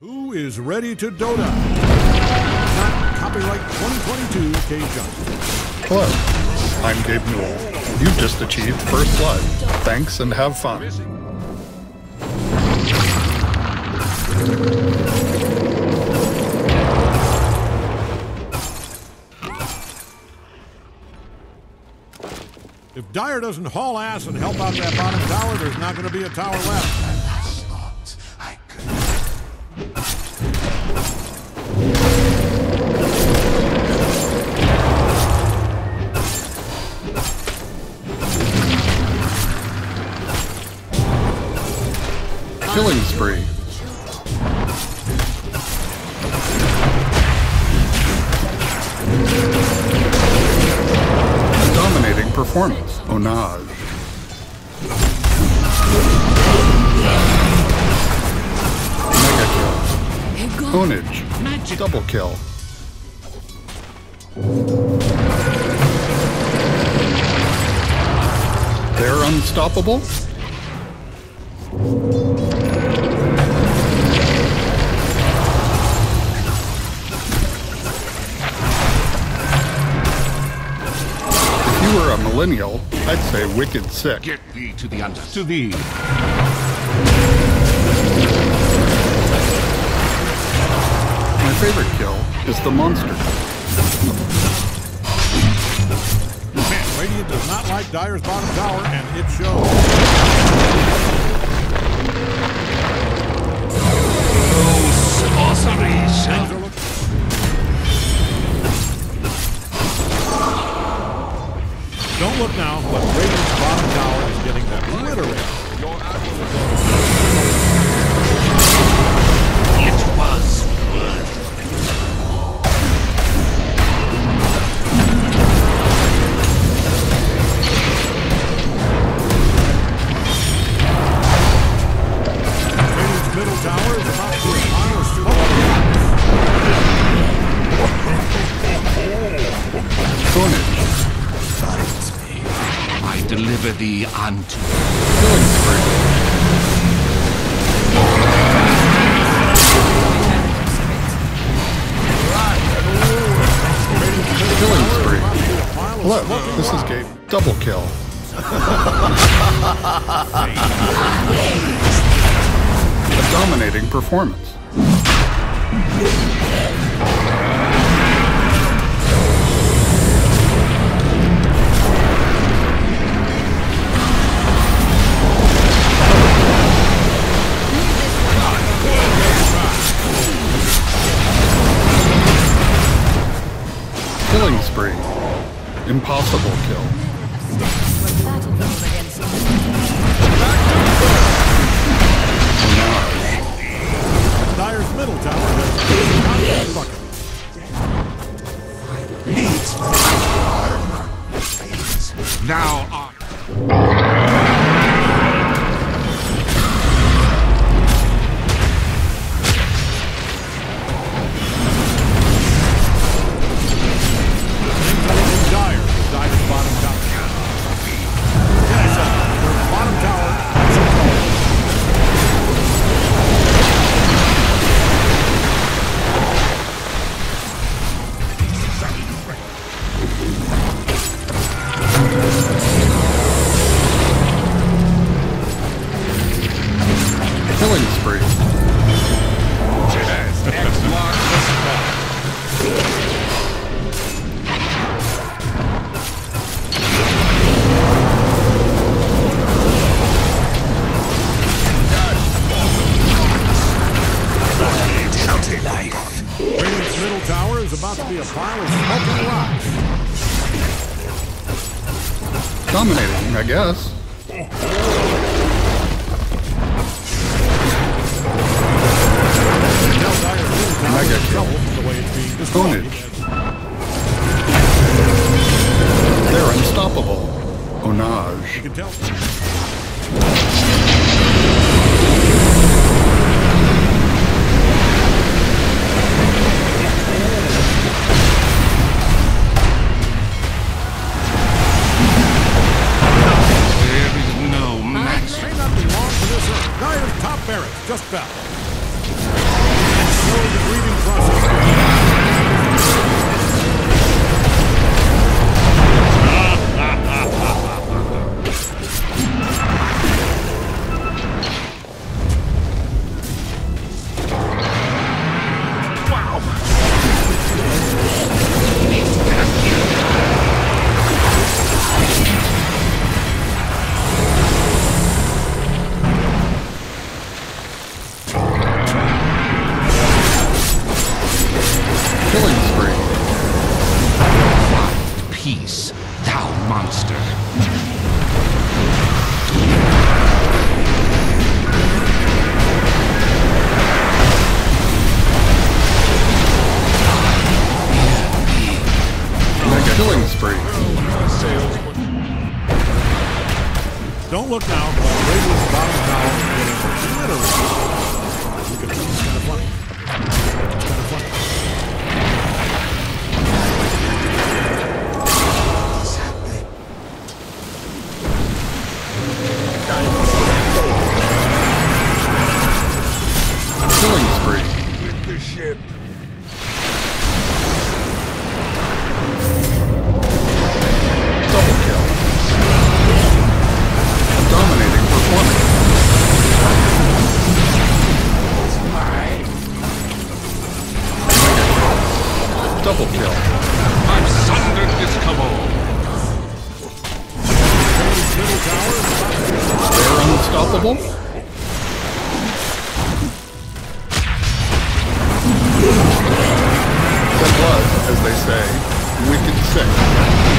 Who is ready to Dota? Copyright 2022 K Johnson. Hello, I'm Gabe Newell. You've just achieved First Blood. Thanks and have fun. If Dire doesn't haul ass and help out that bottom tower, there's not going to be a tower left. Killing spree. Dominating performance. Ownage. Mega kill. Ownage. Double kill. They're unstoppable? Millennial, I'd say wicked sick. Get thee to the under. To thee. My favorite kill is the monster. Man, Radiant does not like Dire's bottom tower, and it shows. Sorceries. Things look now, but Radiant's bottom tower is getting obliterated. Deliver thee unto Killing spree. Hello, this is Gabe. Double kill. A dominating performance. Spree. Impossible kill. Life. Radiant's middle tower is about to be a pile of smoking rocks. Dominating, I guess. Tell Dire's middle tower Mega kill. the way it's being destroyed. Look now, but Radiant's bottom tower is literally. Look at this. It's kind of funny. It's kind of funny. Killing spree. With the ship. Double kill. I've sundered this cabal. Middle. They're unstoppable. That was, as they say, wicked sick. But I